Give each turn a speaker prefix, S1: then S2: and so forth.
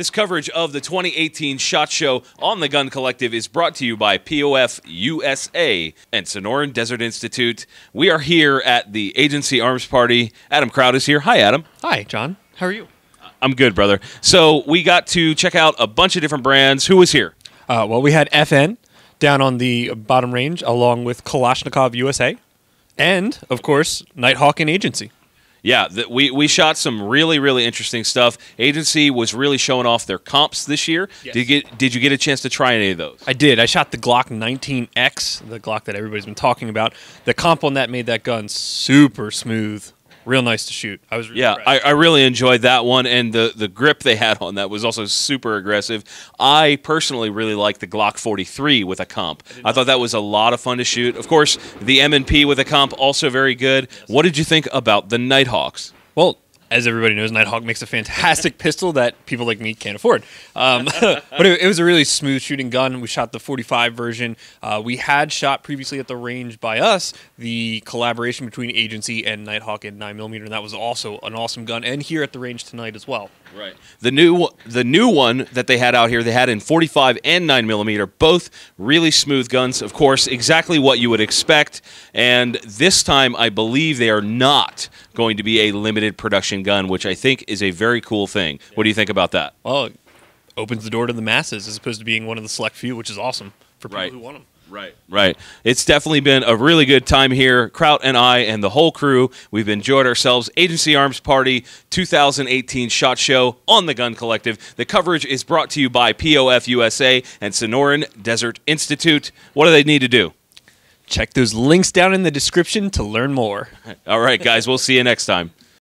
S1: This coverage of the 2018 SHOT Show on the Gun Collective is brought to you by POF USA and Sonoran Desert Institute. We are here at the Agency Arms Party. Adam Kraut is here. Hi, Adam.
S2: Hi, Jon. How are you?
S1: I'm good, brother. So we got to check out a bunch of different brands. Who was here?
S2: Uh, well, we had FN down on the bottom range, along with Kalashnikov USA, and of course Nighthawk and Agency.
S1: Yeah, the, we, we shot some really really interesting stuff. Agency was really showing off their comps this year.
S2: Yes.
S1: Did you get did you get a chance to try any of those?
S2: I did. I shot the Glock 19X, the Glock that everybody's been talking about. The comp on that made that gun super smooth, real nice to shoot. I was really
S1: Yeah, I. I really enjoyed that one, and the, the grip they had on that was also super aggressive. I personally really liked the Glock 43 with a comp. I thought that was a lot of fun to shoot. Of course, the M&P with a comp also very good. What did you think about the Nighthawks?
S2: Well, as everybody knows, Nighthawk makes a fantastic pistol that people like me can't afford. Um, but it, it was a really smooth shooting gun. We shot the 45 version. Uh, we had shot previously at the range by us the collaboration between Agency and Nighthawk and 9mm, and that was also an awesome gun. And here at the range tonight as well.
S1: Right. The new the new one that they had out here, they had in 45 and 9 millimeter, both really smooth guns. Of course, exactly what you would expect. And this time, I believe they are not going to be a limited production gun, which I think is a very cool thing. What do you think about that?
S2: Well, it opens the door to the masses as opposed to being one of the select few, which is awesome for people
S1: Right.
S2: who want them.
S1: Right. Right. It's definitely been a really good time here. Kraut and I and the whole crew, we've enjoyed ourselves. Agency Arms Party 2018 SHOT Show on the Gun Collective. The coverage is brought to you by POF USA and Sonoran Desert Institute. What do they need to do?
S2: Check those links down in the description to learn more.
S1: All right, guys, we'll see you next time.